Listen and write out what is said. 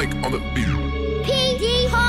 Sonic on the beat. PD Hall.